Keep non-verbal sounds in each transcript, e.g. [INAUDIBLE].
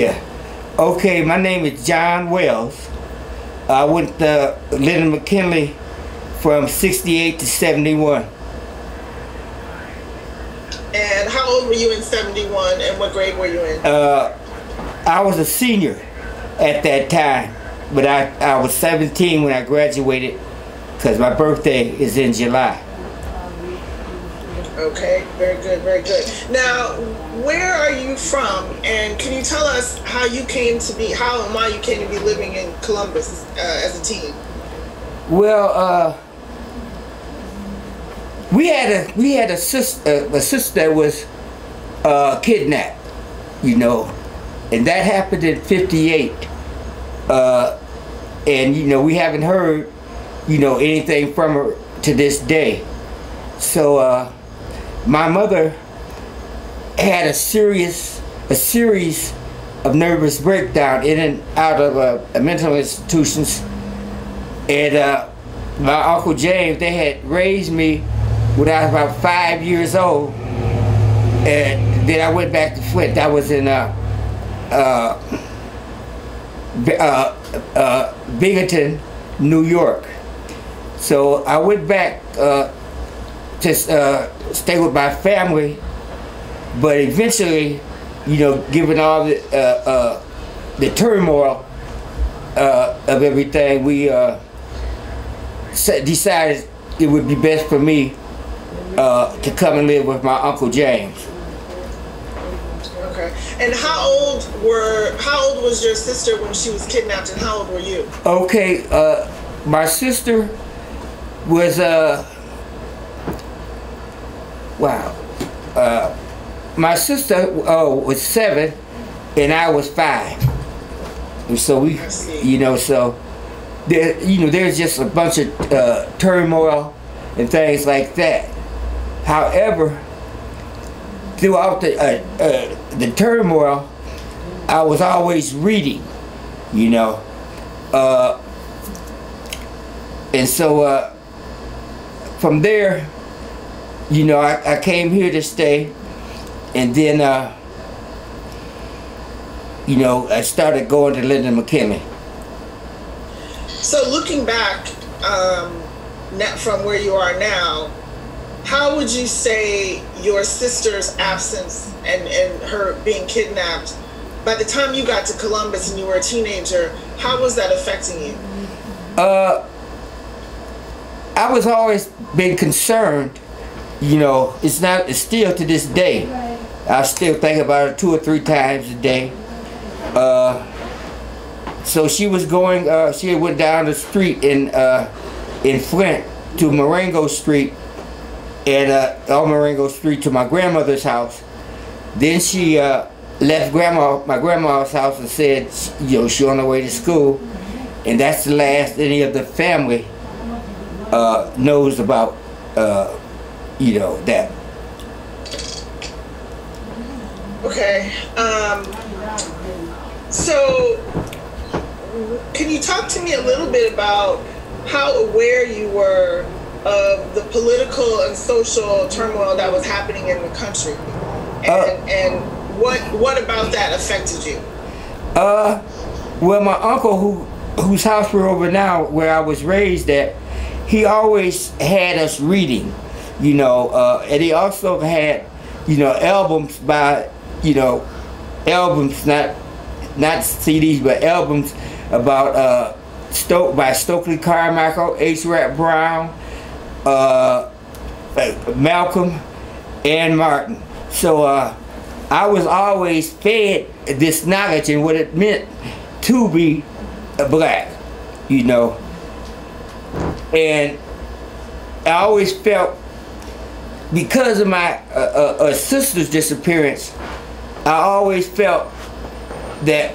Yeah. Okay, my name is John Wells. I went to Leonard McKinley from 68 to 71. And how old were you in 71 and what grade were you in? Uh, I was a senior at that time, but I, I was 17 when I graduated because my birthday is in July. Okay, very good, very good. Now, where are you from, and can you tell us how you came to be, how and why you came to be living in Columbus uh, as a teen? Well, uh, we had a we had a sister a sister that was uh, kidnapped, you know, and that happened in '58. Uh, and you know we haven't heard, you know, anything from her to this day. So uh, my mother had a serious a series of nervous breakdown in and out of uh, mental institutions, and uh, my uncle James they had raised me when I was about five years old, and then I went back to Flint. That was in uh, uh, uh, uh, Binghamton, New York. So I went back uh, to uh, stay with my family, but eventually, you know, given all the uh, uh, the turmoil uh, of everything, we uh, decided it would be best for me uh, to come and live with my uncle James. Okay. And how old were how old was your sister when she was kidnapped, and how old were you? Okay, uh, my sister was uh, wow, uh, my sister oh was seven, and I was five. And so we, you know, so there, you know, there's just a bunch of uh, turmoil and things like that. However, throughout the uh, uh, the turmoil, I was always reading, you know, uh, and so from there, you know, I, I came here to stay, and then, uh, you know, I started going to Linden McKinley. So looking back um, from where you are now, how would you say your sister's absence and, and her being kidnapped, by the time you got to Columbus and you were a teenager, how was that affecting you? Uh, I was always been concerned. You know, it's not. It's still to this day. I still think about it two or three times a day. Uh, so she was going. Uh, she went down the street in uh, in Flint to Marengo Street, and uh, on Marengo Street to my grandmother's house. Then she uh, left grandma my grandma's house and said, you know, she on her way to school, and that's the last any of the family uh, knows about, uh, you know, that. Okay. Um, so, can you talk to me a little bit about how aware you were of the political and social turmoil that was happening in the country, and, Uh. and what what about that affected you? Uh, well, my uncle, who whose house we're over now, where I was raised at, he always had us reading, you know, uh, and he also had, you know, albums by, you know, albums not not CDs but albums about uh, Stoke by Stokely Carmichael, H. Rap Brown, uh, Malcolm, and Martin. So uh, I was always fed this knowledge and what it meant to be black, you know. And I always felt because of my uh, uh, uh, sister's disappearance, I always felt that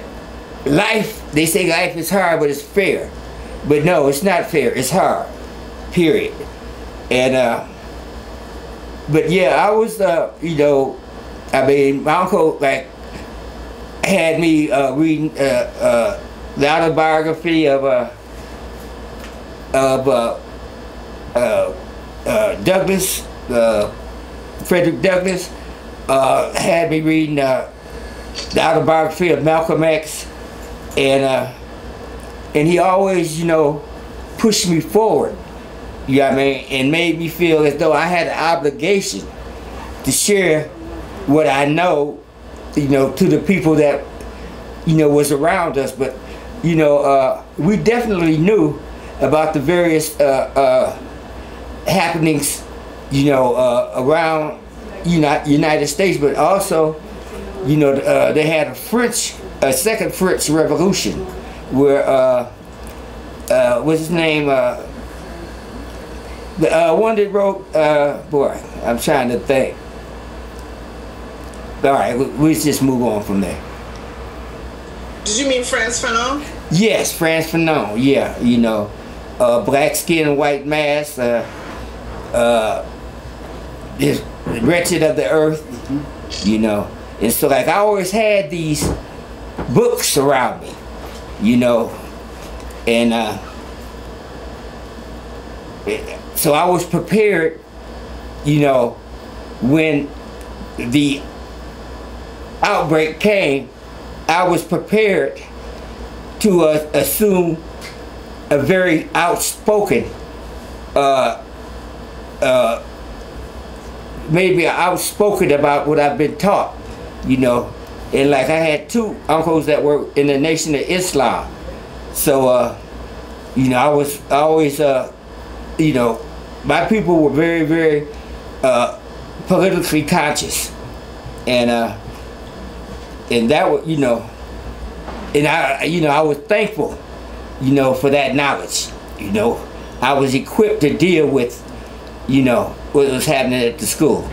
life, they say life is hard, but it's fair. But no, it's not fair, it's hard, period. And, uh, but yeah, I was, uh, you know, I mean, my uncle, like, had me uh, reading uh, uh, the autobiography of, uh, of uh, uh, uh, Douglas, uh, Frederick Douglass, uh, had me reading uh, the autobiography of Malcolm X, and uh, and he always, you know, pushed me forward. You know I mean? And made me feel as though I had an obligation to share what I know, you know, to the people that, you know, was around us. But, you know, uh, we definitely knew about the various uh, uh, happenings, you know, uh, around United United States, but also, you know, uh, they had a French, a second French Revolution, where uh, uh, what's his name? Uh, the uh, one that wrote, uh, boy, I'm trying to think. All right, we, we just move on from there. Did you mean Frantz Fanon? Yes, Frantz Fanon. Yeah, you know, uh, black skin, white mask. Uh, uh, this wretched of the earth. You know, and so like I always had these books around me. You know, and uh, so I was prepared, you know, when the outbreak came, I was prepared to uh, assume a very outspoken, uh, uh, maybe outspoken about what I've been taught, you know. And like I had two uncles that were in the Nation of Islam. So, uh, you know, I was I always, uh, you know, my people were very, very uh, politically conscious. And, uh, and that was, you know, and I, you know, I was thankful, you know, for that knowledge. You know, I was equipped to deal with, you know, what was happening at the school.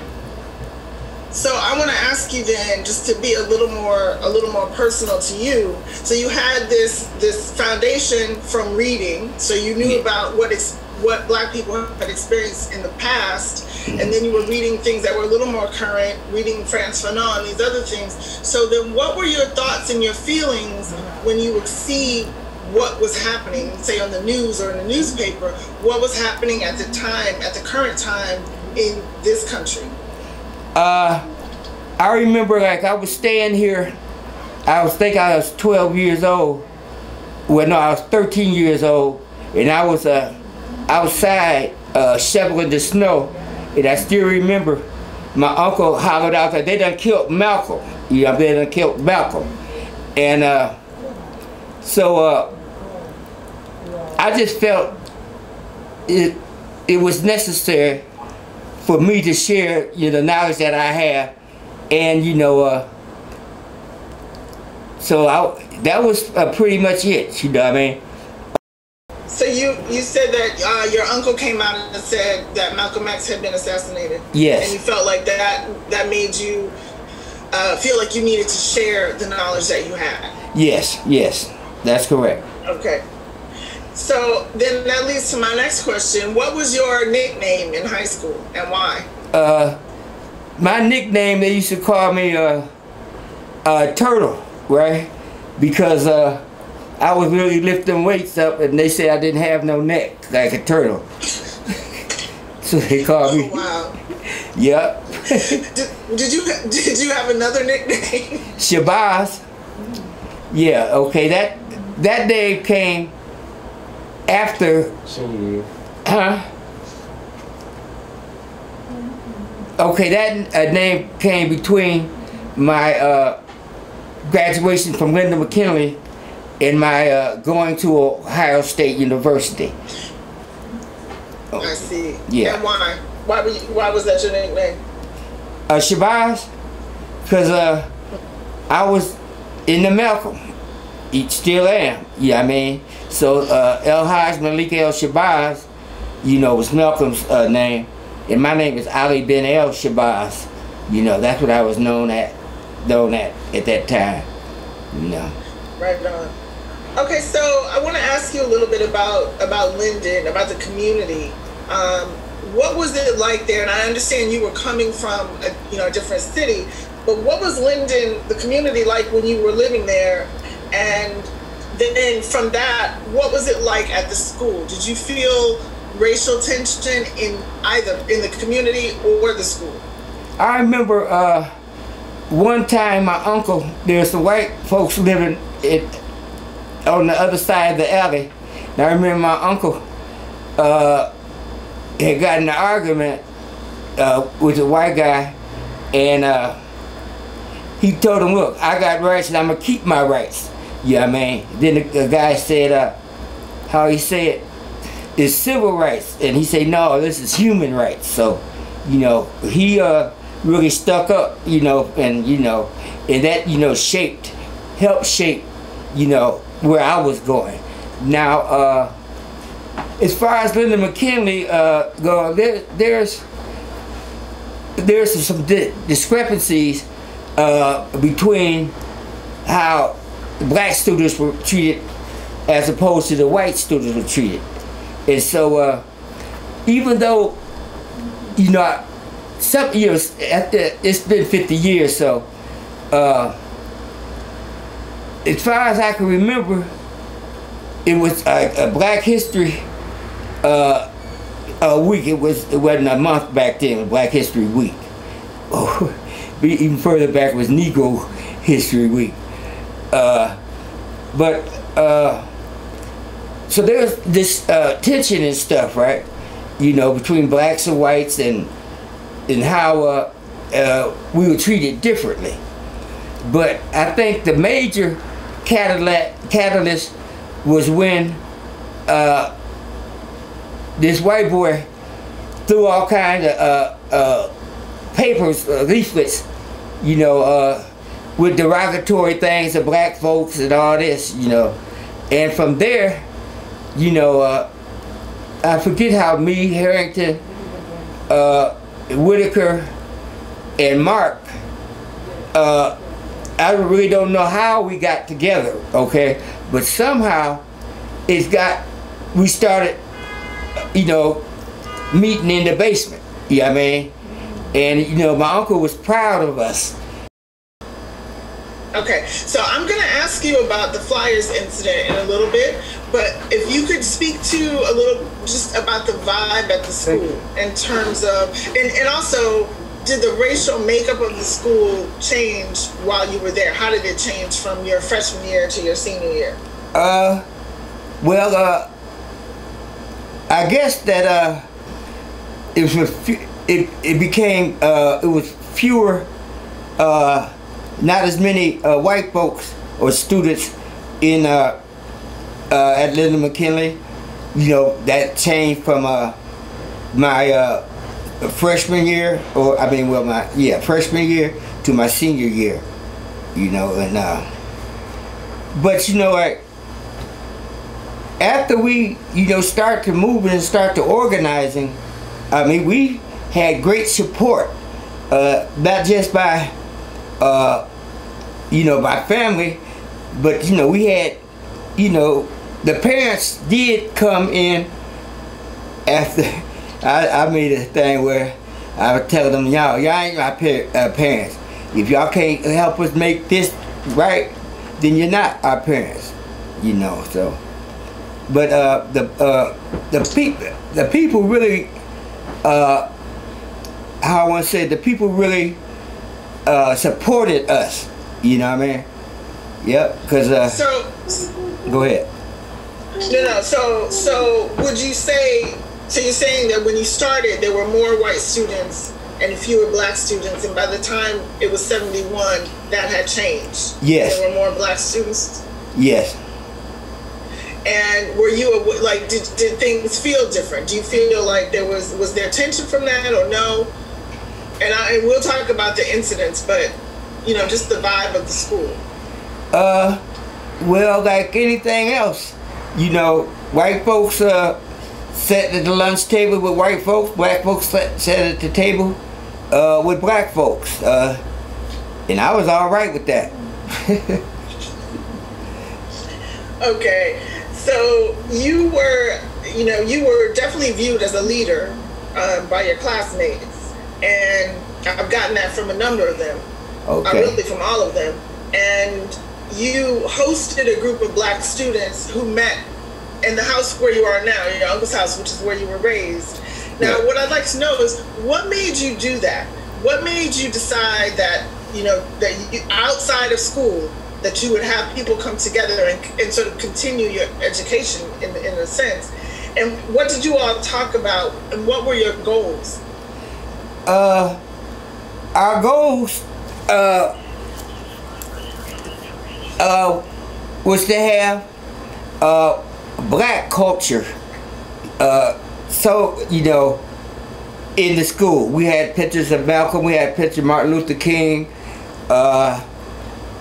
So I want to ask you then, just to be a little more, a little more personal to you. So you had this this foundation from reading, so you knew yeah. about what ex- what Black people had experienced in the past, mm-hmm. and then you were reading things that were a little more current, reading Frantz Fanon, these other things. So then, what were your thoughts and your feelings when you would see what was happening, say on the news or in the newspaper, what was happening at the time, at the current time in this country? Uh, I remember like I was staying here. I was think I was 12 years old. Well, no, I was 13 years old, and I was uh, outside uh, shoveling the snow, and I still remember my uncle hollered out that they done killed Malcolm. Know, they done killed Malcolm, and uh, so uh, I just felt it it was necessary for me to share you know, the knowledge that I have and you know uh, so I, that was uh, pretty much it you know what I mean? So you you said that uh, your uncle came out and said that Malcolm X had been assassinated. Yes. And you felt like that that made you uh, feel like you needed to share the knowledge that you had. Yes yes. That's correct. Okay so then that leads to my next question. What was your nickname in high school and why? Uh, my nickname, they used to call me uh, uh, Turtle, right? Because uh, I was really lifting weights up and they said I didn't have no neck like a turtle. [LAUGHS] so they called me. Oh, wow. [LAUGHS] Yep. [LAUGHS] did, did you did you have another nickname? Shabazz. Yeah. Okay. That that day came after huh? Okay, that uh, name came between my uh, graduation from Linden McKinley and my uh, going to Ohio State University. I see. Yeah. And why? Why, you, why was that your nickname? Uh, Shabazz, because uh, I was in the Malcolm. Still am. Yeah, I mean, so uh, El Haj Malik El Shabazz, you know, was Malcolm's uh, name, and my name is Ali bin El Shabazz. You know, that's what I was known at, known at at that time. You know. Right on. Okay, so I want to ask you a little bit about about Linden, about the community. Um, what was it like there? And I understand you were coming from a, you know a different city, but what was Linden, the community, like when you were living there? And then from that, what was it like at the school? Did you feel racial tension in either in the community or the school? I remember uh, one time my uncle, there's some white folks living it on the other side of the alley. Now I remember my uncle uh, had gotten an argument uh, with a white guy, and uh, he told him, "Look, I got rights, and I'm gonna keep my rights." Yeah, I mean. Then the, the guy said, uh, "How he said it's civil rights," and he said, "No, this is human rights." So, you know, he uh, really stuck up, you know, and you know, and that you know shaped, helped shape, you know, where I was going. Now, uh, as far as Linden McKinley uh, go, there, there's there's some di discrepancies uh, between how black students were treated as opposed to the white students were treated. And so, uh, even though, you know, some years after it's been 50 years, so uh, as far as I can remember, it was a, a Black History uh, a week. It was it wasn't a month back then. Black History Week. [LAUGHS] Oh, even further back was Negro History Week. Uh, but uh, so there's this uh, tension and stuff, right? You know, between blacks and whites, and and how uh, uh, we were treated differently. But I think the major catalyst was when uh, this white boy threw all kinds of papers, leaflets, you know, with derogatory things of black folks and all this, you know. And from there, you know, uh, I forget how me, Harrington, uh, Whitaker, and Mark, uh, I really don't know how we got together, okay? But somehow it's got, we started, you know, meeting in the basement, you know what I mean? And, you know, my uncle was proud of us. Okay, so I'm going to ask you about the Flyers incident in a little bit, but if you could speak to a little just about the vibe at the school in terms of, and, and also did the racial makeup of the school change while you were there? How did it change from your freshman year to your senior year? Uh, well, uh, I guess that uh, it was it it became uh, it was fewer, uh, not as many uh, white folks or students in uh, uh, at Linden McKinley. You know that changed from uh, my uh, freshman year, or I mean, well, my yeah, freshman year to my senior year, you know, and uh, but you know, after we, you know, start to moving and start to organizing, I mean, we had great support, not just by, uh, you know, by family, but you know, we had, you know, the parents did come in after. [LAUGHS] I, I made a thing where I would tell them, y'all, y'all ain't my par uh, parents. If y'all can't help us make this right, then you're not our parents, you know. So, but uh, the uh, the people the people really, uh, how I want to say, the people really uh, supported us. You know what I mean? Yep. Because uh, so go ahead. No, no. So, so would you say so you're saying that when you started, there were more white students and fewer black students, and by the time it was 71, that had changed. Yes. There were more black students. Yes. And were you like did, did things feel different? Do you feel like there was was there tension from that or no? And I and we'll talk about the incidents, but you know just the vibe of the school. Uh, well, like anything else, you know, white folks uh sat at the lunch table with white folks, black folks sat, at the table uh, with black folks. Uh, and I was all right with that. [LAUGHS] okay, so you were, you know, you were definitely viewed as a leader uh, by your classmates. I've gotten that from a number of them. Okay. I really from all of them. And you hosted a group of black students who met in the house where you are now, your uncle's house, which is where you were raised. Now, yeah. what I'd like to know is what made you do that? What made you decide that you know, that you, outside of school, that you would have people come together and, and sort of continue your education in, in a sense. And what did you all talk about and what were your goals? Uh, our goals, uh, uh, was to have, uh, black culture. Uh, so, you know, in the school. We had pictures of Malcolm, we had pictures of Martin Luther King, uh,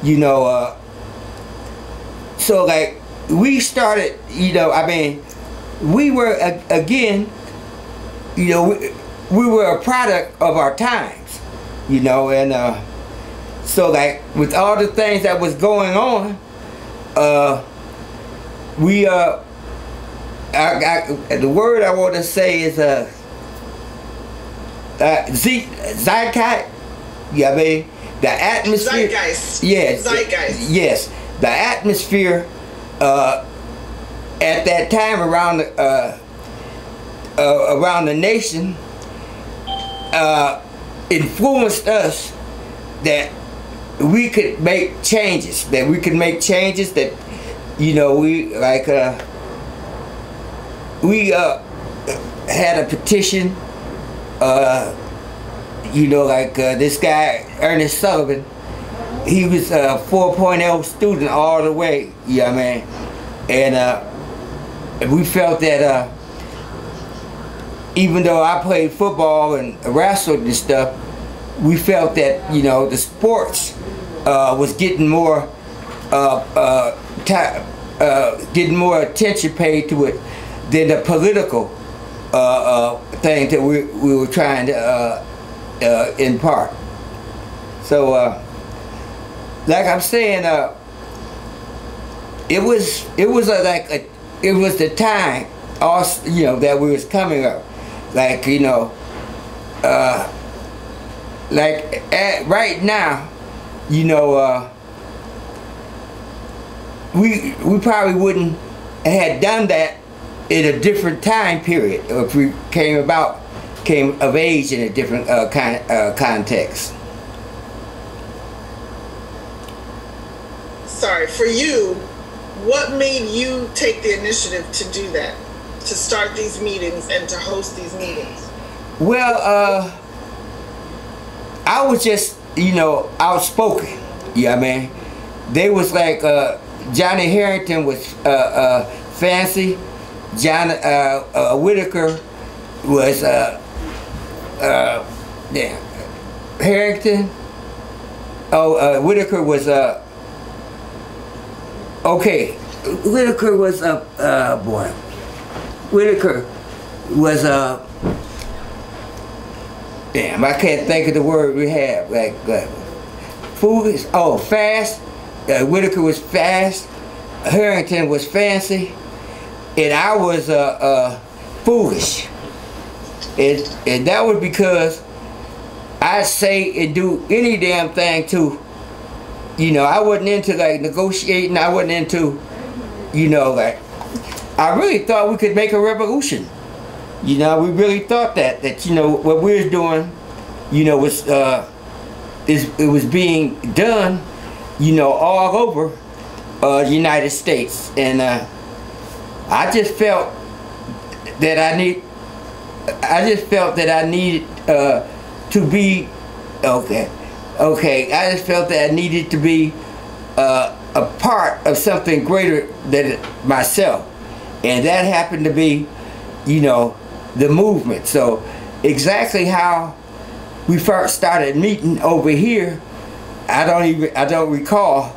you know, uh, so like we started, you know, I mean, we were, again, you know, we, we were a product of our times, you know, and uh, so like with all the things that was going on, uh, we, uh, I, I, the word I want to say is, uh, uh, Z, zeitgeist. Yeah, I mean the atmosphere. Zeitgeist. Yes. Zeitgeist. Yes, the atmosphere uh, at that time around the uh, uh, around the nation uh, influenced us that we could make changes. That we could make changes. That you know we like uh, we uh, had a petition uh, you know, like uh, this guy, Ernest Sullivan, he was a 4.0 student all the way, you know what I mean? And uh, we felt that uh, even though I played football and wrestled and stuff, we felt that, you know, the sports uh, was getting more, uh, uh, uh, getting more attention paid to it than the political uh, uh, thing that we, we were trying to impart. So, like I'm saying, it was it was a, like a, it was the time, also, you know, that we was coming up, like you know, like at, right now, you know, we we probably wouldn't have done that in a different time period if we came about came of age in a different uh, uh, context. Sorry, for you, what made you take the initiative to do that, to start these meetings and to host these meetings? Well, uh, I was just, you know, outspoken. Yeah, I mean, they was like uh, Johnny Harrington was uh, uh, fancy John uh, uh, Whitaker was uh, uh, yeah, Harrington. Oh, Whitaker was okay. Whitaker was a boy. Whitaker was a uh, damn. I can't think of the word we have like uh, foolish. Oh, fast. Uh, Whitaker was fast. Harrington was fancy and I was uh, uh, foolish. And, and that was because I say and do any damn thing to, you know, I wasn't into like negotiating. I wasn't into, you know, like, I really thought we could make a revolution. You know, we really thought that, that, you know, what we was doing, you know, was, uh, is, it was being done, you know, all over uh, the United States. And, uh, I just felt that I need. I just felt that I needed uh, to be okay. Okay, I just felt that I needed to be uh, a part of something greater than myself, and that happened to be, you know, the movement. So exactly how we first started meeting over here, I don't even I don't recall,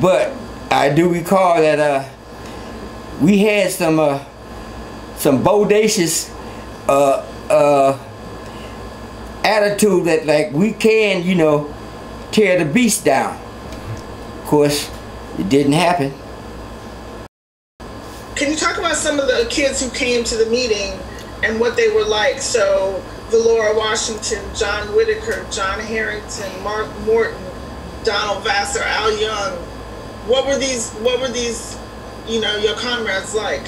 but I do recall that. Uh, we had some uh, some bodacious uh, uh, attitude that like we can, you know, tear the beast down. Of course, it didn't happen. Can you talk about some of the kids who came to the meeting and what they were like? So, Valora Washington, John Whitaker, John Harrington, Mark Morton, Donald Vassar, Al Young. What were these? What were these you know, your comrades like?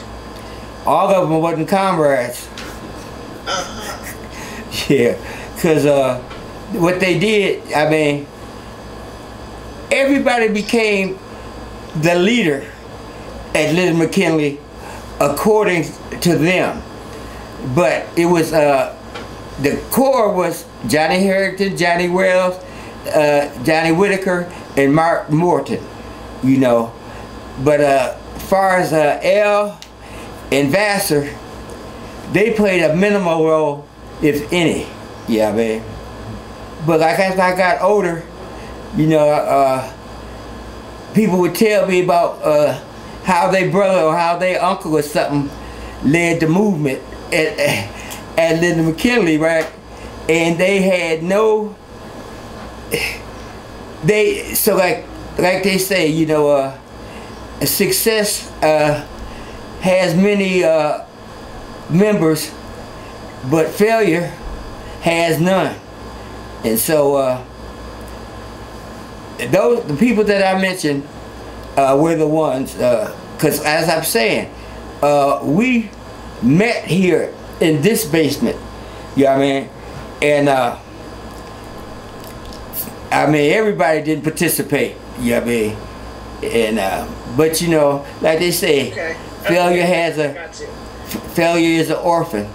All of them wasn't comrades. Uh-huh. [LAUGHS] yeah, because uh, what they did, I mean, everybody became the leader at Little McKinley according to them. But it was, uh, the core was Johnny Harrington, Johnny Wells, uh, Johnny Whitaker, and Mark Morton, you know. But uh, as far as uh, Al and Vassar, they played a minimal role, if any. Yeah, man. But like as I got older, you know, uh, people would tell me about uh, how their brother or how their uncle or something led the movement at, at Linden McKinley, right? And they had no, they, so like, like they say, you know, uh, success uh, has many uh, members, but failure has none. And so, uh, those the people that I mentioned uh, were the ones, because as I'm saying, uh, we met here in this basement. You know what I mean? And uh, I mean everybody didn't participate. You know what I mean? And uh, but you know, like they say, okay. failure okay. has a failure is an orphan.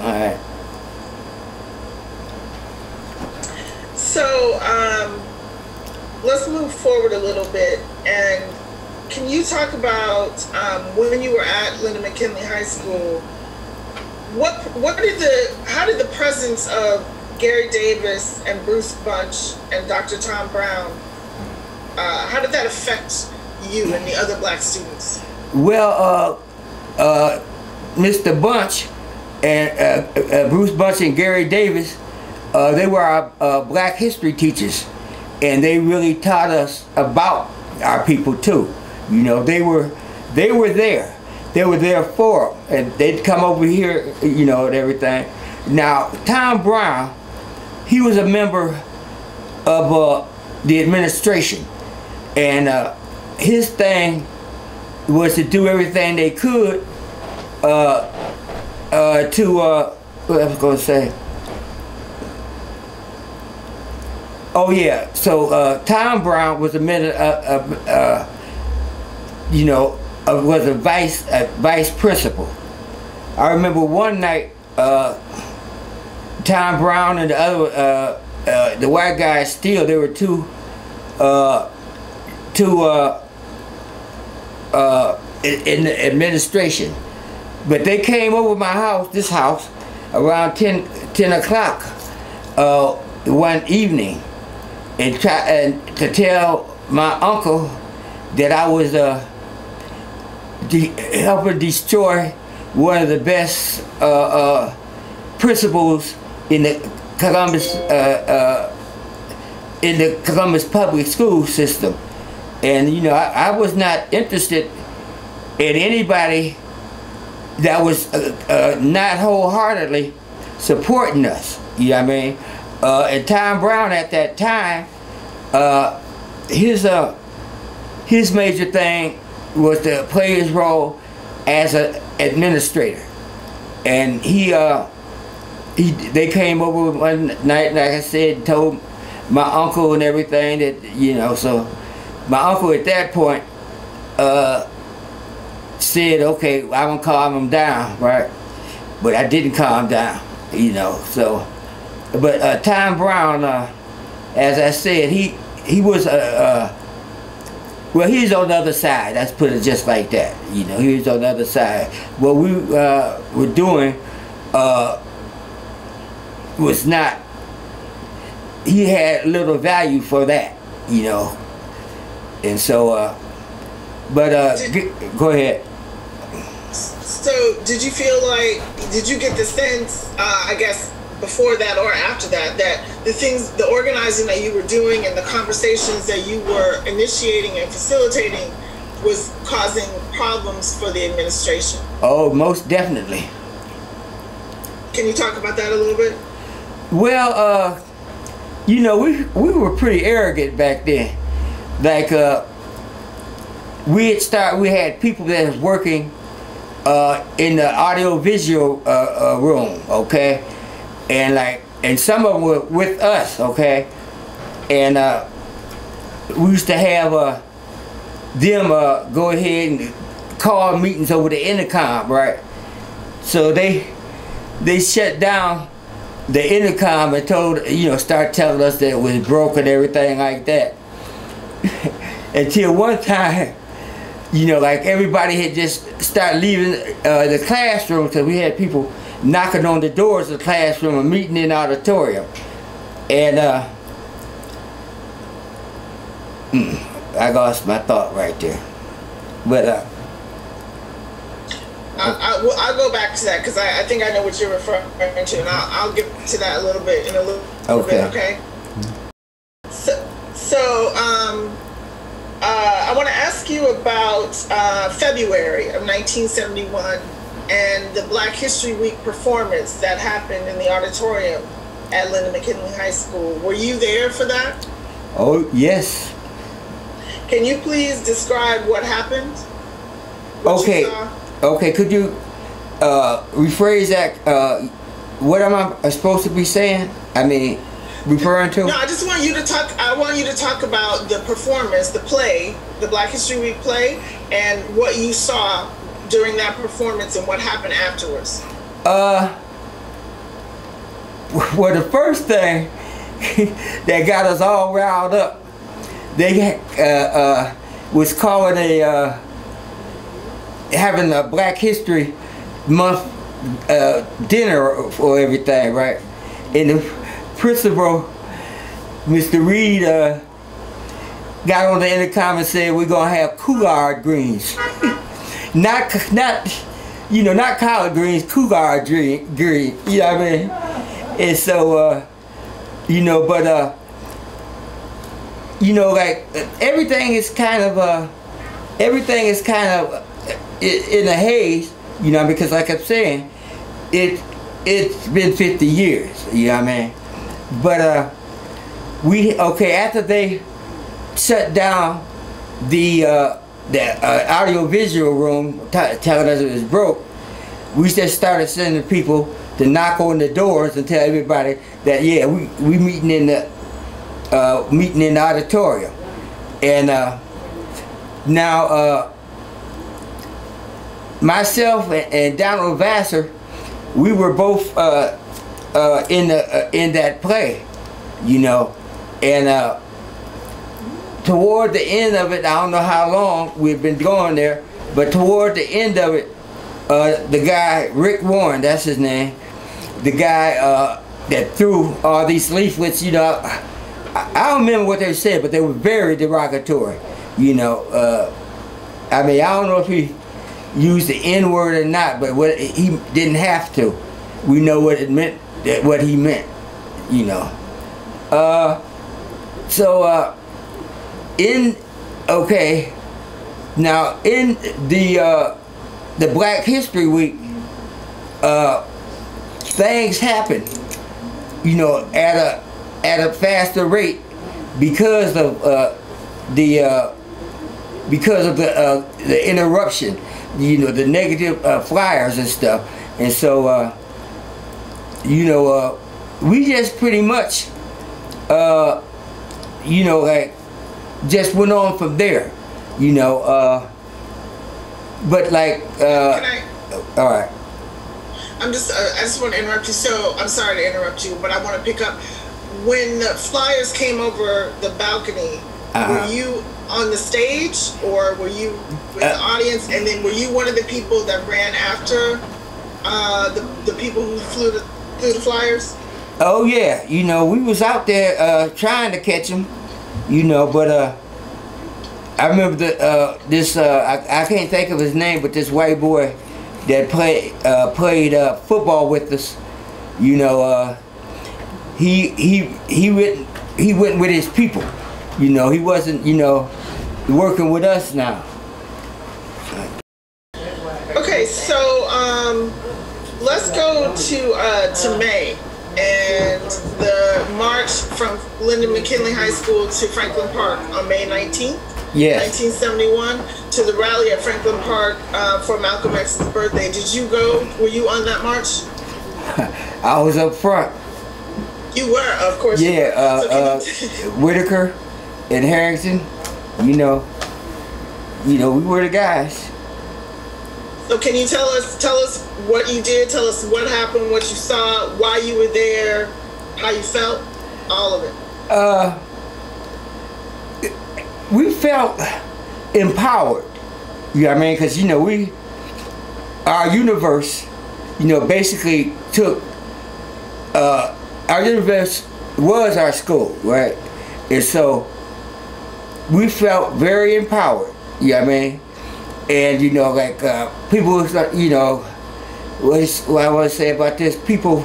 All right. So um, let's move forward a little bit and can you talk about um, when you were at Linden McKinley High School? What what did the how did the presence of Gary Davis and Bruce Bunch and Dr. Tom Brown uh, how did that affect you and the other black students? Well, uh, uh, Mr. Bunch and uh, uh, Bruce Bunch and Gary Davis, uh, they were our black history teachers, and they really taught us about our people too. You know, they were they were there. They were there for them. And they'd come over here, you know, and everything. Now, Tom Brown, he was a member of uh, the administration. And uh, his thing was to do everything they could uh, uh, to, uh, what I was going to say, Oh yeah, so uh, Tom Brown was a minute, uh, uh, uh you know, uh, was a vice a vice principal. I remember one night, uh, Tom Brown and the other, uh, uh, the white guy still, there were two, uh, two uh, uh, in, the administration. But they came over my house, this house, around 10, 10 o'clock uh, one evening and, try, and to tell my uncle that I was uh, de helping destroy one of the best uh, uh, principals in the Columbus uh, uh, in the Columbus public school system. And you know, I, I was not interested in anybody that was uh, uh, not wholeheartedly supporting us. You know what I mean? And Tom Brown at that time, his his major thing was to play his role as an administrator. And he, uh, he, they came over one night, like I said, told my uncle and everything that, you know, so my uncle at that point uh, said, okay, I'm gonna calm him down, right? But I didn't calm down, you know, so. But uh, Tom Brown, uh, as I said, he, he was a well, he's on the other side. Let's put it just like that. You know, he's on the other side. What we uh, were doing uh, was not. He had little value for that, you know, and so. Uh, but uh, did, go ahead. So, did you feel like? Did you get the sense? Uh, I guess before that or after that that the things the organizing that you were doing and the conversations that you were initiating and facilitating was causing problems for the administration. Oh most definitely. Can you talk about that a little bit? Well uh you know we we were pretty arrogant back then. Like uh we had start we had people that was working uh, in the audio visual uh, uh, room okay and like and some of them were with us okay and uh we used to have uh, them uh, go ahead and call meetings over the intercom, right? So they they shut down the intercom and told you know start telling us that it was broken everything like that. [LAUGHS] Until one time, you know, like everybody had just started leaving uh, the classroom because we had people knocking on the doors of the classroom and meeting in the auditorium. And uh, mm, I lost my thought right there. But uh, I, I, will I'll go back to that because I, I think I know what you're referring to, and I'll, I'll get to that a little bit in a little, little Okay. bit. Okay. So, so um, uh, I want to ask you about uh, February of 1971 and the Black History Week performance that happened in the auditorium at Linden McKinley High School. Were you there for that? oh yes, Can you please describe what happened? What okay, okay. Could you uh, rephrase that? Uh, what am I supposed to be saying? I mean, referring to? No, I just want you to talk. I want you to talk about the performance, the play, the Black History Week play, and what you saw during that performance and what happened afterwards. Uh, [LAUGHS] well, the first thing [LAUGHS] that got us all riled up, they uh, uh, was calling a uh, having a Black History Month uh, dinner for everything, right? And the principal, Mr. Reed, uh, got on the intercom and said we're gonna have Coulard greens, [LAUGHS] not not you know not collard greens, cougar green, green. You know what I mean? And so uh, you know, but uh, you know, like everything is kind of uh, everything is kind of uh, in a haze. You know, because like I'm saying, it it's been 50 years. You know what I mean? But uh, we okay after they shut down the uh, the uh, audio visual room, telling us it was broke. We just started sending people to knock on the doors and tell everybody that yeah we we meeting in the uh, meeting in the auditorium, and uh, now uh, myself and, and Donald Vassar, we were both uh, uh, in the in that play, you know, and toward the end of it, I don't know how long we've been going there, but toward the end of it, uh, the guy Rick Warren, that's his name, the guy uh, that threw all these leaflets, you know, I, I don't remember what they said, but they were very derogatory, you know. Uh, I mean, I don't know if he used the N word or not, but what he didn't have to. We know what it meant, what he meant, you know. Uh, so uh, in okay, now in the uh, the Black History Week, uh, things happen, you know, at a at a faster rate because of uh, the uh, because of the uh, the interruption, you know, the negative uh, flyers and stuff, and so uh, you know, uh, we just pretty much, uh, you know, like just went on from there, you know. Uh, but like, uh, Can I? all right, I'm just. Uh, I just want to interrupt you. So I'm sorry to interrupt you, but I want to pick up when the flyers came over the balcony. Uh-huh. Were you on the stage, or were you with the Uh, audience? And then were you one of the people that ran after uh, the the people who flew the flew the flyers? Oh yeah, you know we was out there uh, trying to catch him, you know, but uh, I remember the uh, this uh, I, I can't think of his name, but this white boy that played uh, played uh, football with us, you know, uh, he he he went he went with his people, you know, he wasn't you know working with us now. Okay, so um, let's go to uh, to May and the march from Linden McKinley High School to Franklin Park on May 19th, Yes, 1971, to the rally at Franklin Park uh, for Malcolm X's birthday. Did you go? Were you on that march? [LAUGHS] I was up front. You were, of course. Yeah, were. So uh, uh, [LAUGHS] Whitaker and Harrington, you know, you know, we were the guys. So can you tell us tell us what you did? Tell us what happened, what you saw, why you were there, how you felt, all of it. Uh, we felt empowered. You know what I mean? Because you know we, our universe, you know, basically took. Uh, our universe was our school, right? And so we felt very empowered. You know what I mean? And you know, like uh, people, you know, what, what I want to say about this, people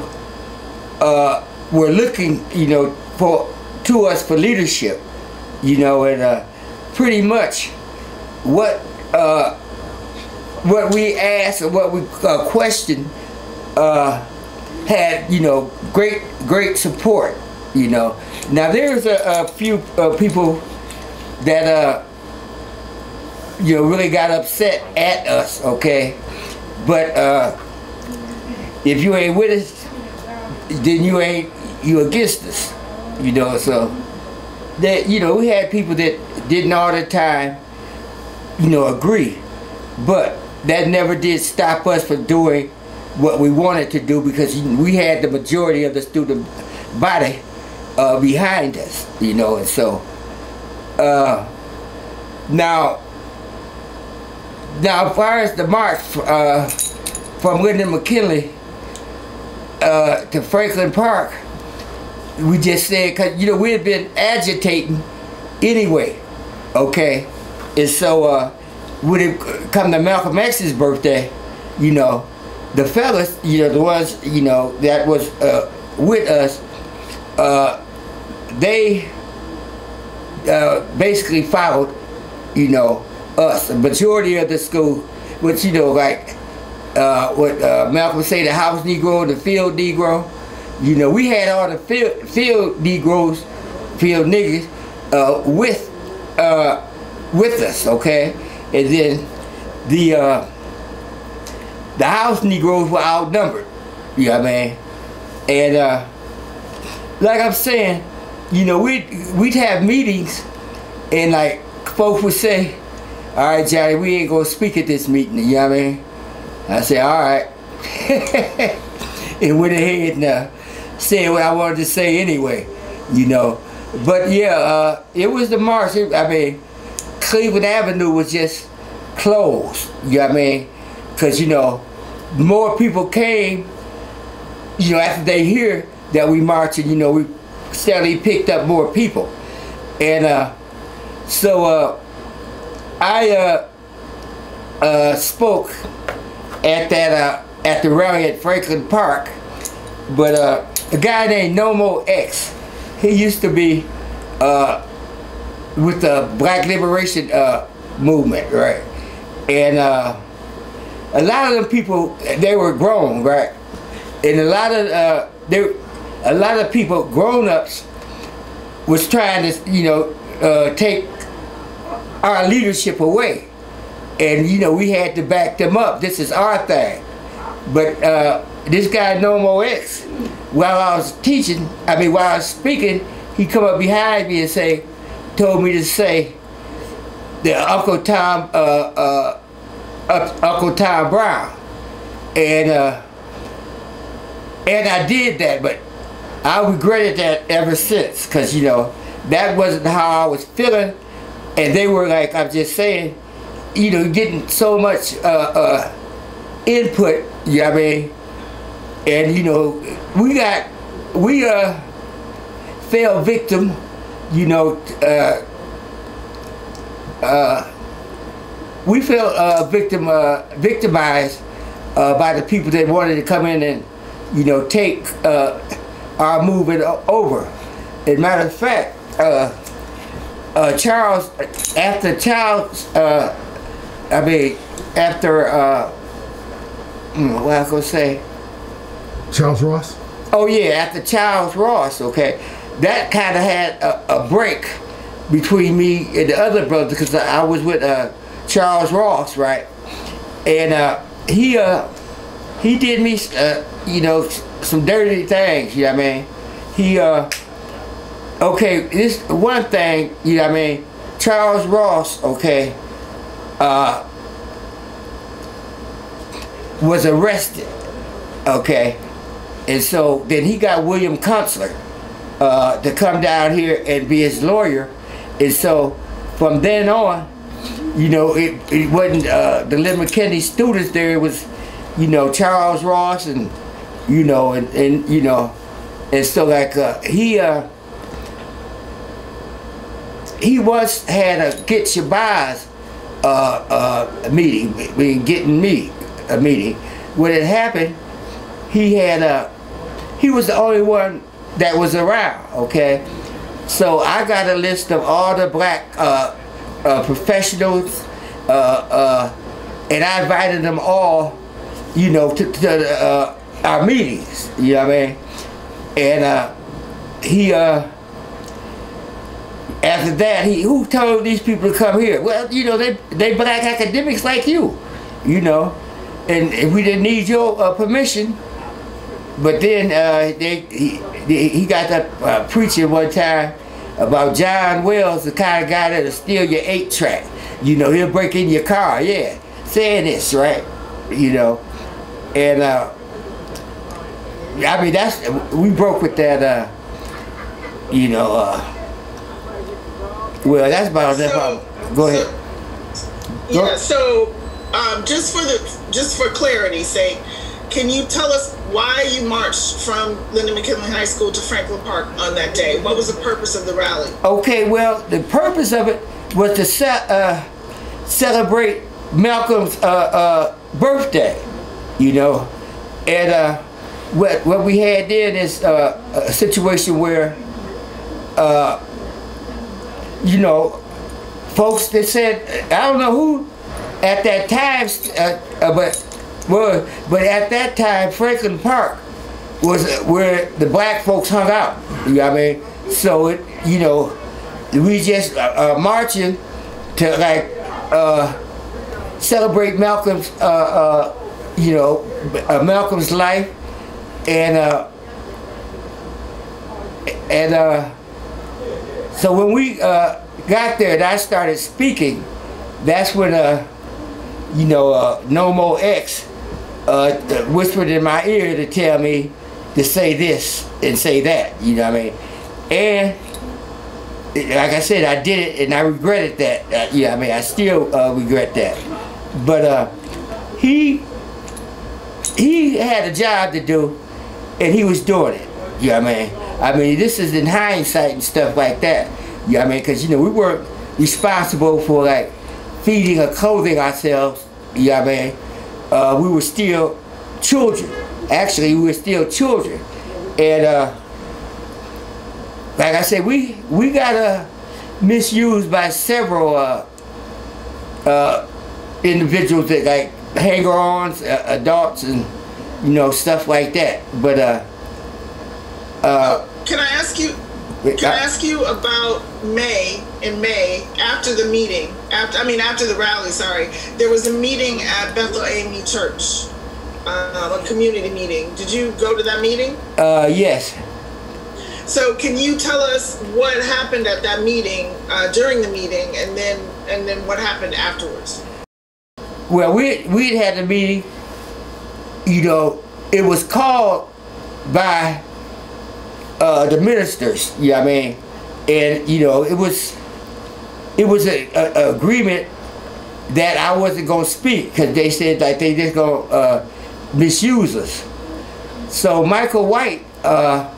uh, were looking, you know, for to us for leadership, you know, and uh, pretty much what uh, what we asked or what we uh, questioned uh, had, you know, great great support, you know. Now there's a, a few uh, people that uh, you know really got upset at us, okay, but uh, if you ain't with us, then you ain't you against us, you know. So that you know we had people that didn't all the time, you know, agree, but that never did stop us from doing what we wanted to do because we had the majority of the student body uh, behind us, you know, and so uh, now now as far as the march uh, from Linden McKinley uh, to Franklin Park, we just said, cause you know we had been agitating anyway, okay, and so uh, when it come to Malcolm X's birthday, you know, the fellas, you know, the ones, you know, that was uh, with us, uh, they uh, basically followed, you know, us. The majority of the school, which, you know, like uh, what uh, Malcolm say, the house Negro, the field Negro, you know, we had all the field, field Negroes, field niggas, uh, with uh, with us, okay? And then the uh, the house Negroes were outnumbered, you know what I mean? And uh, like I'm saying, you know, we'd, we'd have meetings and like folks would say, all right, Johnny, we ain't gonna speak at this meeting, you know what I mean? I said, all right. [LAUGHS] and went ahead and uh, said what I wanted to say anyway, you know. But yeah, uh, it was the march. I mean, Cleveland Avenue was just closed, you know what I mean? Because, you know, more people came, you know, after they hear that we marching, you know, we steadily picked up more people. And uh, so uh, I uh, uh, spoke at that uh, at the rally at Franklin Park, but uh, a guy named Nomo X, he used to be uh, with the Black Liberation uh, movement, right? And uh, a lot of them people, they were grown, right? And a lot of uh, they, a lot of people, grown-ups, was trying to, you know, uh, take our leadership away. And, you know, we had to back them up. This is our thing. But uh, this guy, Nomo X, while I was teaching, I mean, while I was speaking, he come up behind me and say, told me to say that Uncle Tom, uh, uh, Uncle Tom Brown. And, uh, and I did that, but I regretted that ever since, because, you know, that wasn't how I was feeling. And they were like, I'm just saying, you know, getting so much uh, uh, input, you know I mean? And, you know, we got, we uh, fell victim, you know, uh, uh, we felt uh, victim, uh, victimized uh, by the people that wanted to come in and, you know, take uh, our movement over. As a matter of fact, uh, uh, Charles, after Charles, uh, I mean, after, uh, hmm, what I was gonna say? Charles Ross? Oh yeah, after Charles Ross, okay. That kind of had a, a, break between me and the other brother because I was with uh, Charles Ross, right? And uh, he uh, he did me, uh, you know, some dirty things, you know what I mean? He uh, okay, this one thing, you know what I mean? Charles Ross, okay, uh, was arrested, okay? And so then he got William Kunstler uh, to come down here and be his lawyer. And so from then on, you know, it, it wasn't uh, the Linden McKinley students there, it was, you know, Charles Ross and, you know, and, and you know, and so like uh, he, uh, he once had a Get Shabazz uh, uh, meeting, mean, getting me a meeting. When it happened, he had a, he was the only one that was around, okay? So I got a list of all the black uh, uh, professionals, uh, uh, and I invited them all, you know, to, to uh, our meetings, you know what I mean? And uh, he, uh, after that, he who told these people to come here? Well, you know, they they black academics like you, you know, and we didn't need your uh, permission, but then uh, they he, he got that uh, preaching one time about John Wells, the kind of guy that'll steal your eight track. You know, he'll break in your car. Yeah, saying this right, you know, and uh, I mean that's we broke with that. Uh, you know. Uh, well, that's about enough. So- Go ahead. Go- Yeah. So, um, just for the just for clarity's sake, can you tell us why you marched from Linden McKinley High School to Franklin Park on that day? What was the purpose of the rally? Okay, well, the purpose of it was to ce- uh, celebrate Malcolm's uh, uh, birthday, you know, and uh, what what we had then is uh, a situation where, uh, you know, folks that said I don't know who at that time, uh, uh, but well, but at that time Franklin Park was where the black folks hung out. You know what I mean? So it, you know, we just uh, uh, marching to like uh, celebrate Malcolm's, uh, uh, you know, uh, Malcolm's life, and uh, and uh, so when we uh, got there and I started speaking, that's when uh, you know, uh, No More X uh, whispered in my ear to tell me to say this and say that. You know what I mean? And like I said, I did it and I regretted that. Uh, yeah, I mean, I still uh, regret that. But uh, he he had a job to do, and he was doing it. You know I mean? I mean, this is in hindsight and stuff like that. You know I mean? Because you know we weren't responsible for like feeding or clothing ourselves. You know I mean? Uh, we were still children. Actually, we were still children, and. Uh, like I said, we we got uh, misused by several uh, uh, individuals that like hanger-ons, uh, adults, and you know stuff like that. But uh, uh, Can I ask you? Can I ask you about May in May after the meeting? After I mean after the rally. Sorry, there was a meeting at Bethel AME Church, uh, a community meeting. Did you go to that meeting? uh, yes. So can you tell us what happened at that meeting uh, during the meeting, and then and then what happened afterwards? Well, we we had a meeting. You know, it was called by uh, the ministers. You know I mean? And you know, it was it was a, a, a agreement that I wasn't gonna speak because they said like they just gonna uh, misuse us. So Michael White, uh,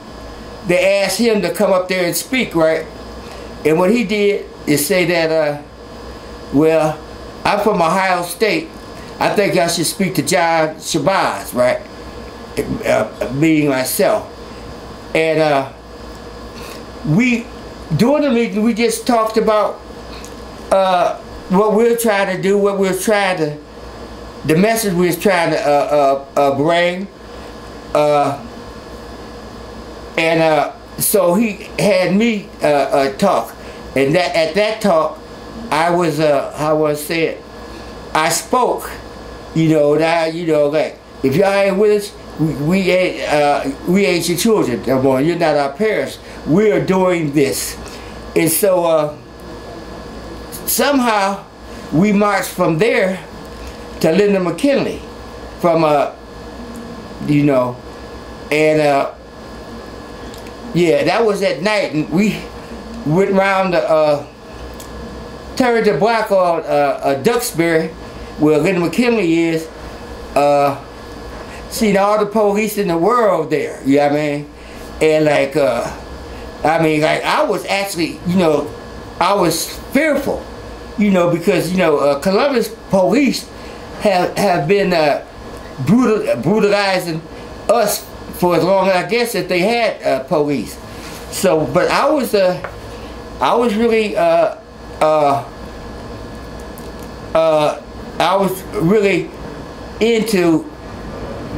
they asked him to come up there and speak, right? And what he did is say that, uh, well, I'm from Ohio State. I think I should speak to John Shabazz, right? Uh, meeting myself. And uh, we, during the meeting, we just talked about uh, what we're trying to do, what we're trying to, the message we're trying to uh, uh, uh, bring. Uh, and uh, so he had me talk, and that at that talk, I was uh, how was say it? I spoke, you know that you know like if y'all ain't with us, we, we ain't uh, we ain't your children no more. You're not our parents. We are doing this, and so uh, somehow we marched from there to Linden McKinley, from uh, you know, and uh, yeah, that was at night, and we went around the uh, turned the block uh, uh, Duxbury, where Linden McKinley is. Uh, seen all the police in the world there. You know what I mean? And like, uh, I mean, like I was actually, you know, I was fearful, you know, because you know, uh, Columbus police have have been uh, brutal, brutalizing us for as long as I guess that they had uh, police. So, but I was uh, I was really uh, uh, uh, I was really into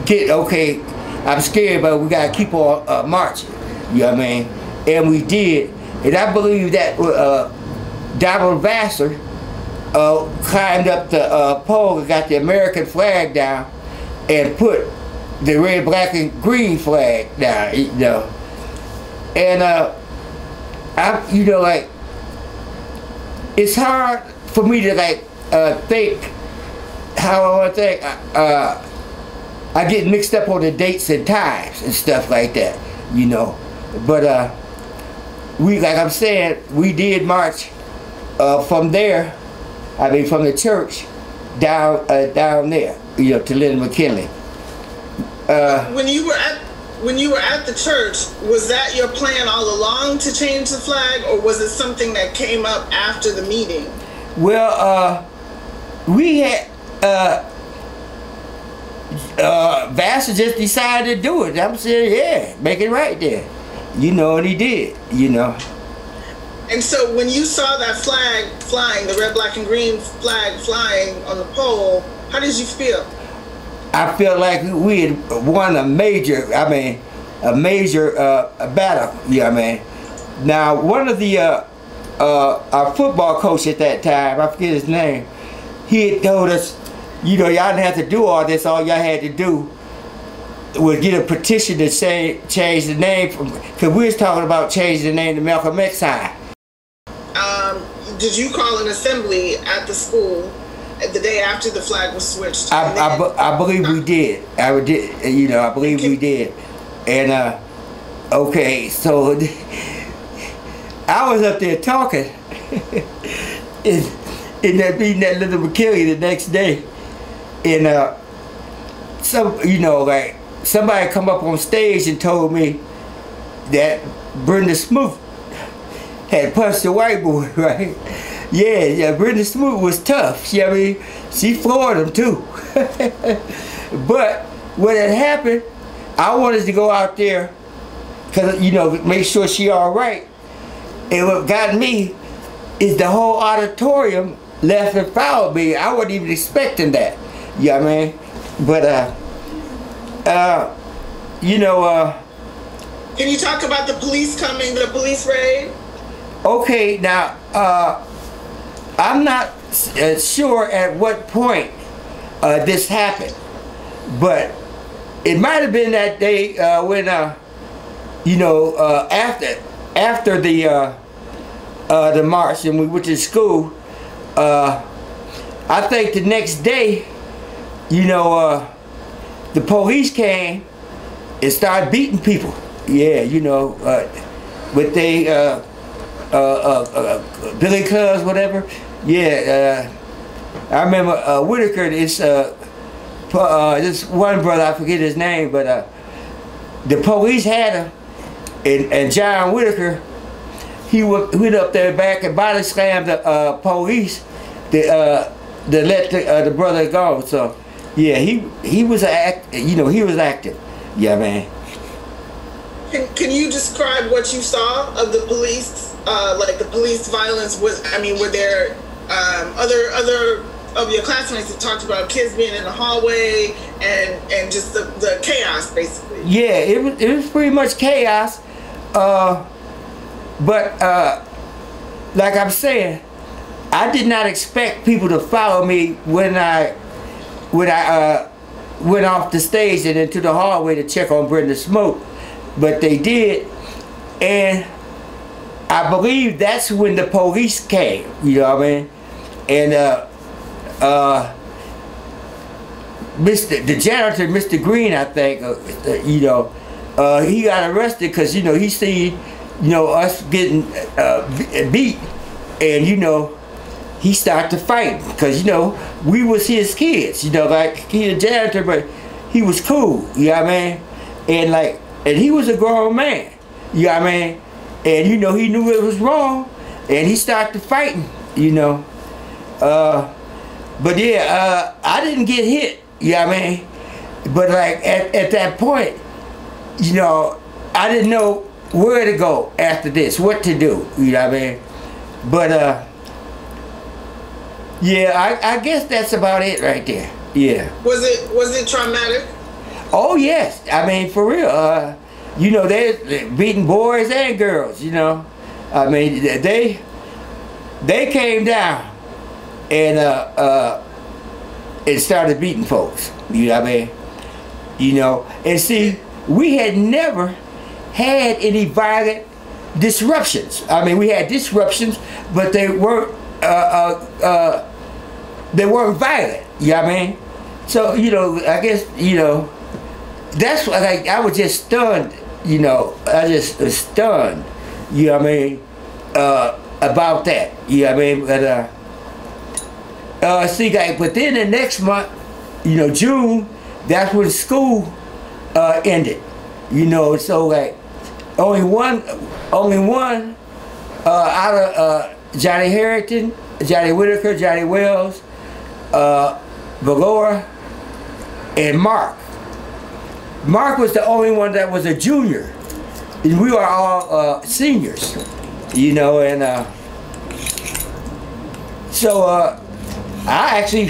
get okay. I'm scared, but we gotta keep on uh, marching. You know what I mean? And we did, and I believe that uh, Donald Vassar uh, climbed up the uh, pole and got the American flag down and put the red, black, and green flag down. You know, and uh, I, you know, like it's hard for me to like uh, think how I want to think. Uh, I get mixed up on the dates and times and stuff like that, you know. But uh, we, like I'm saying, we did march uh, from there. I mean, from the church down uh, down there, you know, to Linden McKinley. Uh, when you were at when you were at the church, was that your plan all along to change the flag, or was it something that came up after the meeting? Well, uh, we had uh, Vassar just decided to do it. I'm saying, yeah, make it right there. You know, and he did, you know. And so when you saw that flag flying, the red, black, and green flag flying on the pole, how did you feel? I felt like we had won a major, I mean, a major uh, battle, you know what I mean? Now, one of the, uh, uh, our football coach at that time, I forget his name, he had told us, you know, y'all didn't have to do all this. All y'all had to do was get a petition to say change the name because we was talking about changing the name to Malcolm X High. Um, did you call an assembly at the school the day after the flag was switched? I, I, I believe we did. I did. You know, I believe okay. we did. And uh, okay, so [LAUGHS] I was up there talking [LAUGHS] in, in that meeting that little McKinley the next day and uh, some you know like somebody come up on stage and told me that Brenda Smoot had punched a white boy, [LAUGHS] right? Yeah, yeah, Brenda Smoot was tough. She, I mean, she floored him too. [LAUGHS] but when it happened, I wanted to go out there, cause you know, make sure she all right. And what got me is the whole auditorium left and followed me. I wasn't even expecting that. Yeah, I mean, but uh, uh, you know, uh. Can you talk about the police coming, the police raid? Okay, now, uh, I'm not uh, sure at what point uh, this happened, but it might have been that day uh, when, uh, you know, uh, after after the uh, uh, the march and we went to school. Uh, I think the next day you know, uh, the police came and started beating people. Yeah, you know, uh, with they uh, uh, uh, uh Billy Clubs, whatever. Yeah, I remember Whitaker. This this one brother, I forget his name, but the police had him, and, and John Whitaker. He went up there back and body slammed the police to, to let the, the brother go. So yeah, he he was act. You know, he was active. Yeah, man. Can, can you describe what you saw of the police, uh, like the police violence? Was I mean, were there um, other other of your classmates that talked about kids being in the hallway and and just the, the chaos, basically? Yeah, it was it was pretty much chaos. Uh, but uh, like I'm saying, I did not expect people to follow me when I when I uh, went off the stage and into the hallway to check on Brenda Smoot, but they did, and I believe that's when the police came. You know what I mean? And uh, uh, Mr. the janitor, Mr. Green, I think, uh, you know, uh, he got arrested because you know he seen, you know, us getting uh, beat, and you know, he started to fight because you know we was his kids. You know, like he a janitor, but he was cool. You know what I mean? And like, and he was a grown man. You know what I mean? And you know he knew it was wrong, and he started to fighting. You know, uh, but yeah, uh, I didn't get hit. You know what I mean? But like at, at that point, you know, I didn't know where to go after this, what to do. You know what I mean? But uh, yeah, I, I guess that's about it right there. Yeah. Was it was it traumatic? Oh yes, I mean for real. Uh, you know they're beating boys and girls. You know, I mean they they came down and uh, uh, and started beating folks. You know what I mean? You know, and see, we had never had any violent disruptions. I mean, we had disruptions, but they weren't uh, uh, uh, they weren't violent. You know what I mean? So you know, I guess you know, that's what like I was just stunned. You know, I just was stunned. You know what I mean? Uh, about that. You know what I mean? But uh, uh, see, like, then the next month, you know, June, that's when school uh, ended. You know, so like, only one, only one uh, out of uh, Johnny Harrington, Johnny Whitaker, Johnny Wells, uh, Valora, and Mark. Mark was the only one that was a junior. And we were all uh, seniors, you know, and uh, so uh, I actually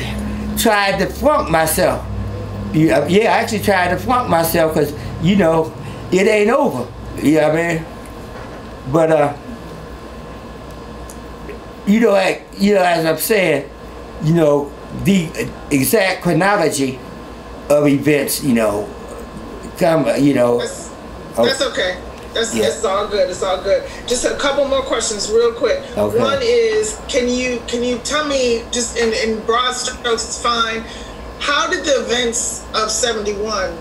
tried to flunk myself. Yeah, I actually tried to flunk myself because, you know, it ain't over. You know I mean? But, uh, you know, like, you know, as I'm saying, you know, the exact chronology of events, you know, come, you know. That's, that's oh. okay. That's, yeah. It's all good. It's all good. Just a couple more questions, real quick. Okay. One is, can you can you tell me just in, in broad strokes, it's fine. How did the events of '71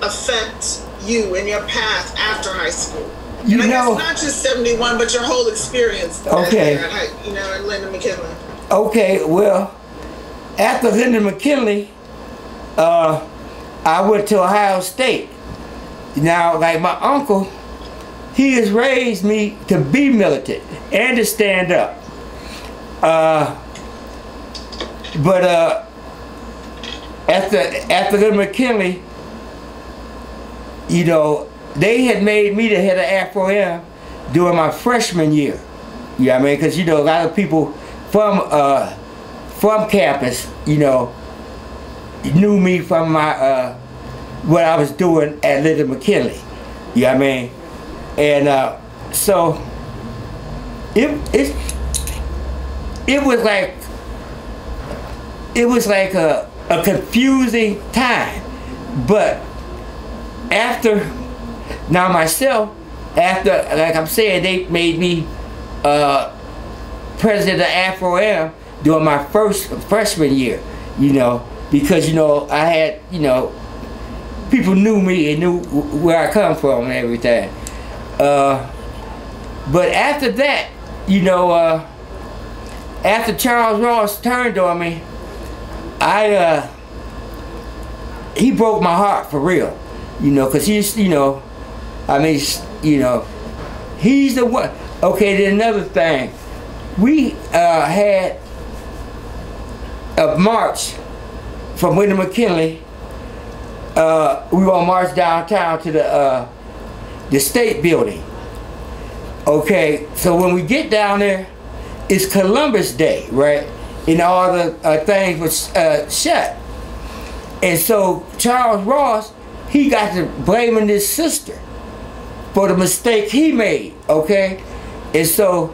affect you and your path after high school? You and know, not just '71, but your whole experience. Okay. At, you know, at Linden McKinley. Okay. Well, after Linden McKinley, uh, I went to Ohio State. Now, like my uncle he has raised me to be militant and to stand up. Uh, but uh, after after the McKinley, you know, they had made me the head of Afro-Am during my freshman year. You know I mean? Because you know a lot of people from uh, from campus, you know, knew me from my uh, what I was doing at Linden McKinley. You know what I mean? And uh, so it it it was like it was like a, a confusing time. But after now myself, after like I'm saying, they made me uh, president of Afro-Am during my first freshman year, you know, because you know I had you know people knew me and knew where I come from and everything. Uh, but after that, you know, uh, after Charles Ross turned on me, I, uh, he broke my heart for real, you know, because he's, you know, I mean, you know, he's the one. Okay, then another thing, we uh, had a march from Linden McKinley. Uh, we were on march downtown to the uh, the state building. Okay, so when we get down there, it's Columbus Day, right? And all the uh, things was uh, shut. And so Charles Ross, he got to blaming his sister for the mistake he made, okay? And so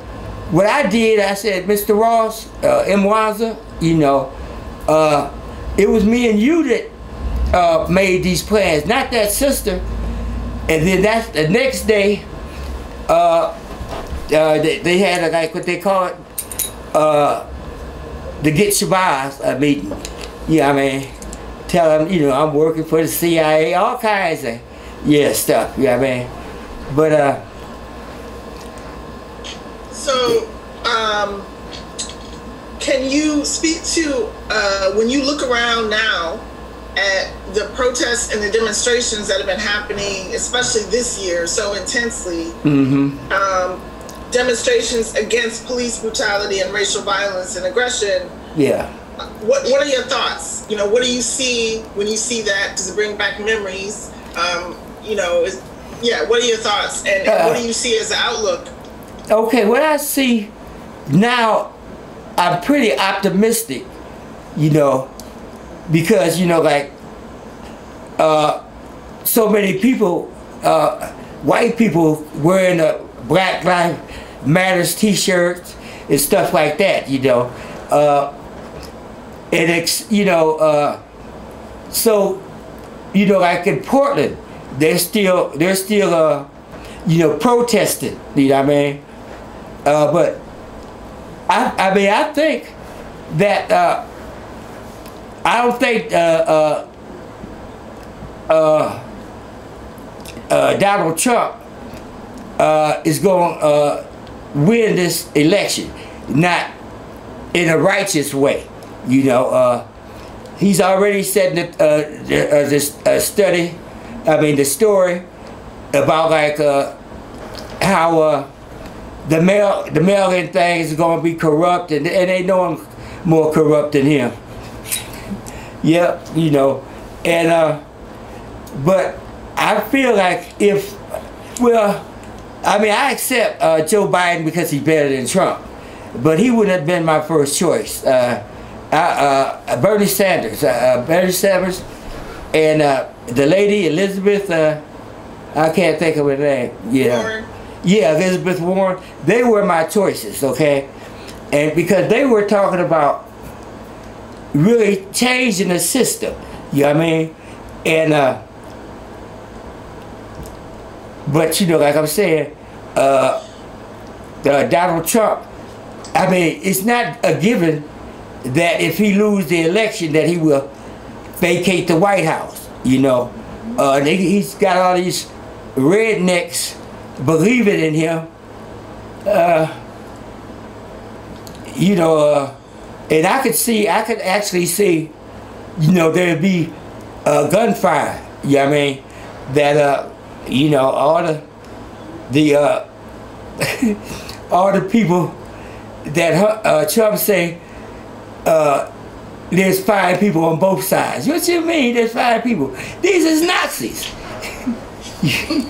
what I did, I said, Mr. Ross, uh, Mwanza, you know, uh, it was me and you that uh, made these plans, not that sister. And then that's the next day, uh, uh, they, they had a, like what they call it, uh, the Get Shabazz uh, meeting. Yeah, I mean, tell them, you know, I'm working for the CIA, all kinds of, yeah, stuff. Yeah, I mean, but uh. So, um, can you speak to uh, when you look around now at the protests and the demonstrations that have been happening, especially this year, so intensely? Mm-hmm. Um, demonstrations against police brutality and racial violence and aggression. Yeah. What What are your thoughts? You know, what do you see when you see that? Does it bring back memories? Um, you know, is, yeah. What are your thoughts, and, and uh, what do you see as the outlook? Okay, what I see now, I'm pretty optimistic. You know, because you know, like, uh, so many people, uh, white people wearing a Black Lives Matters T-shirts and stuff like that. You know, uh, and it's you know, uh, so you know, like in Portland, they're still they're still uh, you know protesting. You know what I mean? Uh, but I I mean I think that uh, I don't think uh, uh, uh, uh, Donald Trump uh, is going to win this election, not in a righteous way. You know, he's already said that this study, I mean the story about like how the mail the mail-in thing is going to be corrupt, and, and they know I'm more corrupt than him. yep, you know, and uh, but I feel like if well I mean, I accept uh, Joe Biden because he's better than Trump, but he wouldn't have been my first choice. Uh, uh, Bernie Sanders, uh, uh, Bernie Sanders, and the lady Elizabeth, I can't think of her name. Yeah. Yeah, Elizabeth Warren. They were my choices, okay, and because they were talking about really changing the system. You know what I mean? And uh, but you know, like I'm saying, uh, uh, Donald Trump. I mean, it's not a given that if he lose the election that he will vacate the White House. You know, uh, he's got all these rednecks believing in him. Uh, you know, uh, and I could see, I could actually see, you know, there'd be a gunfire. You know what I mean? That uh, you know, all the the uh, [LAUGHS] all the people that uh, Trump say uh, there's five people on both sides. What you mean? There's five people. These is Nazis.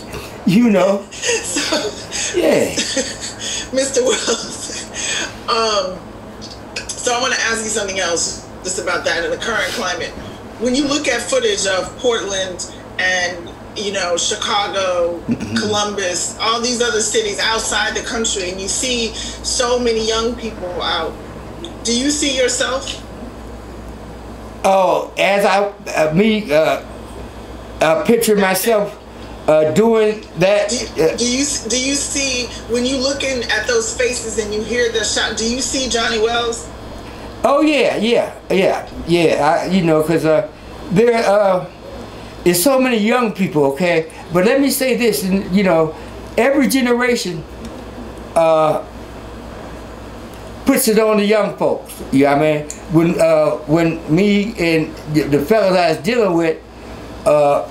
[LAUGHS] you know. So, yeah. [LAUGHS] Mr. Wells. Um, so I want to ask you something else just about that in the current climate. When you look at footage of Portland and you know, Chicago, mm-hmm. Columbus, all these other cities outside the country, and you see so many young people out. Do you see yourself? Oh, as I, uh, me, uh, uh, picture myself uh, doing that. Do, uh, do, you do you see when you looking at those faces and you hear the shot? Do you see Johnny Wells? Oh yeah, yeah, yeah, yeah. I, you know, cause uh, there. Uh, it's so many young people, okay? But let me say this, and you know, every generation uh, puts it on the young folks. You know what I mean? When uh, when me and the fellas I was dealing with uh,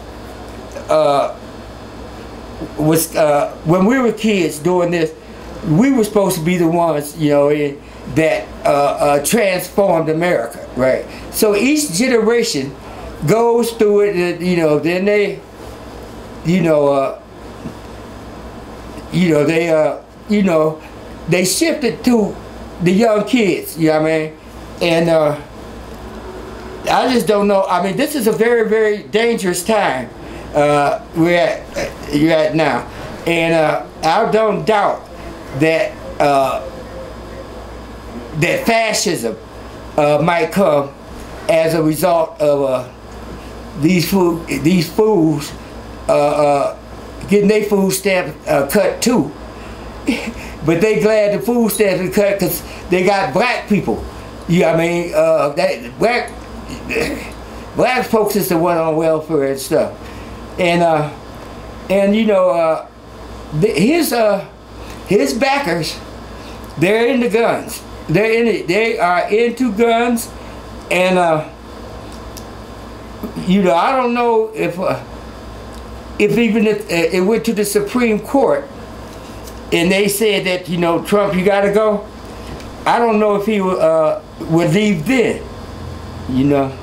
uh, was uh, when we were kids doing this, we were supposed to be the ones, you know, that uh, uh, transformed America, right? So each generation goes through it, you know, then they, you know, uh, you know, they, uh, you know, they shifted to the young kids, you know what I mean? And uh, I just don't know. I mean, this is a very, very dangerous time uh, we're at, uh, you're at now. And uh, I don't doubt that uh, that fascism uh, might come as a result of uh, these food these fools getting their food stamp cut too. [LAUGHS] but they glad the food stamps is cut because they got black people. You know what I mean? That black [LAUGHS] black folks is the one on welfare and stuff. And uh, and you know uh, his uh, his backers, they're into guns. They're in it. They are into guns, and uh, you know I don't know if uh, if even if uh, it went to the Supreme Court and they said that you know Trump you got to go. I don't know if he uh, would leave then. You know.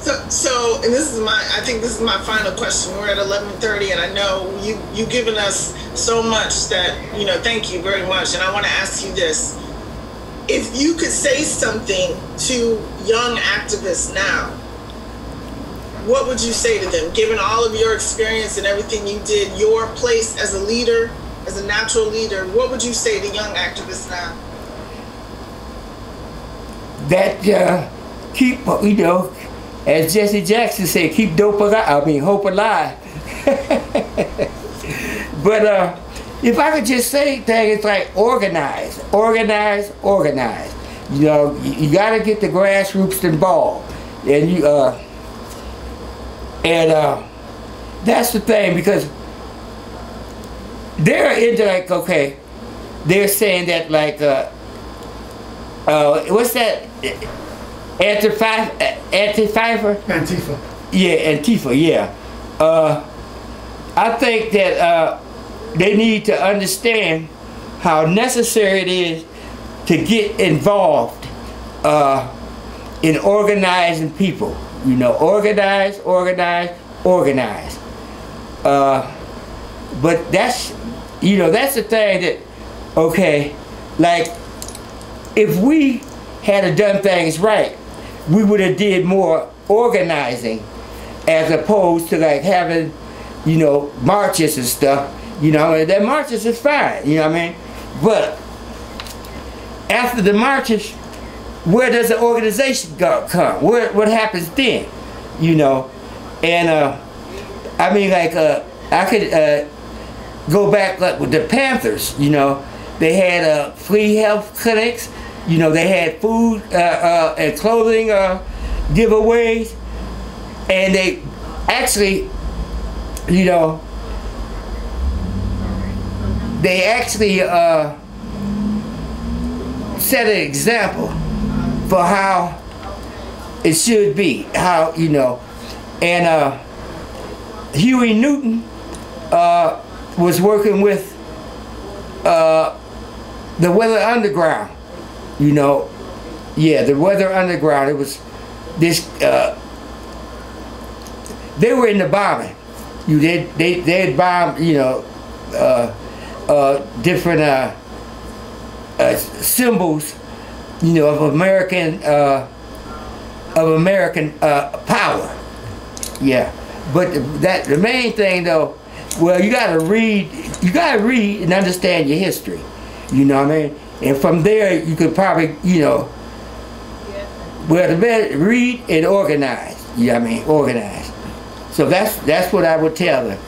So, so, and this is my, I think this is my final question. We're at 11:30, and I know you you've given us so much that you know. Thank you very much, and I want to ask you this: if you could say something to young activists now, what would you say to them, given all of your experience and everything you did, your place as a leader, as a natural leader, what would you say to young activists now? That uh, keep, you know, as Jesse Jackson said, keep dope alive, I mean, hope alive. [LAUGHS] but uh, if I could just say things like organize, organize, organize. You know, you, you got to get the grassroots involved, and you uh, and uh, that's the thing because they're into like okay, they're saying that like uh, uh, what's that? Antifa, Antifa? Antifa. Yeah, Antifa. Yeah. Uh, I think that uh, they need to understand how necessary it is to get involved uh, in organizing people. You know, organize, organize, organize. Uh, but that's, you know, that's the thing that, okay, like, if we had a done things right, we would have did more organizing as opposed to like having, you know, marches and stuff. You know, and that marches is fine, you know what I mean? But after the marches, where does the organization go, come? Where, what happens then? You know? And uh, I mean like uh, I could uh, go back like with the Panthers, you know, they had uh, free health clinics, you know, they had food uh, uh, and clothing uh, giveaways, and they actually, you know, they actually uh, set an example for how it should be, how, you know, and uh, Huey Newton uh, was working with the Weather Underground, you know, yeah, the Weather Underground. It was this. Uh, they were in the bombing. You they they they had bombed, you know, uh, uh, different uh, uh, symbols, you know, of American uh, of American uh, power. Yeah, but the, that the main thing though, well, you got to read, you got to read and understand your history. You know what I mean? And from there, you could probably, you know, well, the better read and organize. You know I mean? Organize. So that's that's what I would tell them.